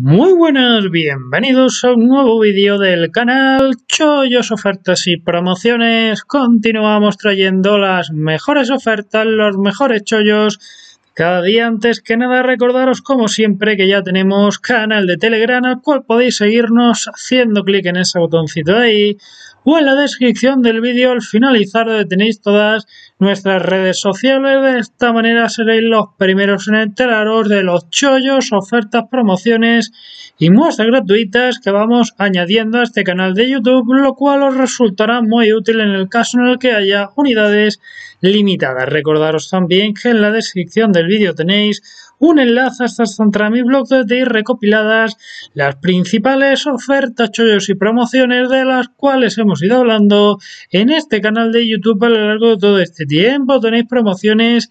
Muy buenas, bienvenidos a un nuevo vídeo del canal Chollos Ofertas y Promociones. Continuamos trayendo las mejores ofertas, los mejores chollos. Cada día antes que nada recordaros como siempre que ya tenemos canal de Telegram al cual podéis seguirnos haciendo clic en ese botoncito ahí o en la descripción del vídeo al finalizar donde tenéis todas nuestras redes sociales. De esta manera seréis los primeros en enteraros de los chollos, ofertas, promociones y muestras gratuitas que vamos añadiendo a este canal de YouTube, lo cual os resultará muy útil en el caso en el que haya unidades limitadas. Recordaros también que en la descripción del vídeo tenéis un enlace hasta mi blog donde tenéis recopiladas las principales ofertas, chollos y promociones de las cuales hemos ido hablando en este canal de YouTube a lo largo de todo este tiempo. Tenéis promociones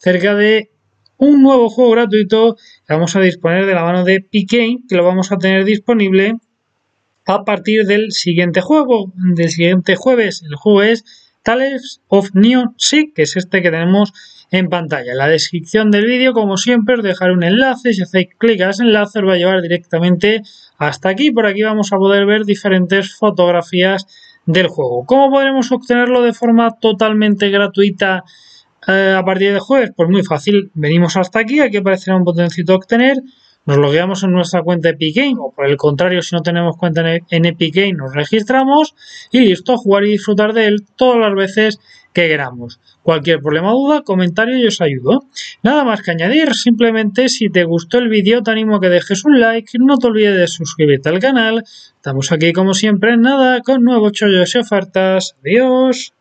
cerca de un nuevo juego gratuito que vamos a disponer de la mano de Picane, que lo vamos a tener disponible a partir del siguiente juego, del siguiente jueves. El juego es Tales of Neon Sea, que es este que tenemos en pantalla. En la descripción del vídeo, como siempre, os dejaré un enlace. Si hacéis clic a ese enlace, os va a llevar directamente hasta aquí. Por aquí vamos a poder ver diferentes fotografías del juego. ¿Cómo podremos obtenerlo de forma totalmente gratuita? Eh, a partir de jueves? Pues muy fácil, venimos hasta aquí, aquí aparecerá un botoncito obtener, nos logueamos en nuestra cuenta Epic Game, o por el contrario, si no tenemos cuenta en Epic Game, nos registramos y listo, jugar y disfrutar de él todas las veces que queramos. Cualquier problema duda, comentario y os ayudo. Nada más que añadir, simplemente si te gustó el vídeo te animo a que dejes un like, no te olvides de suscribirte al canal. Estamos aquí como siempre, nada, con nuevos chollos y ofertas. Adiós.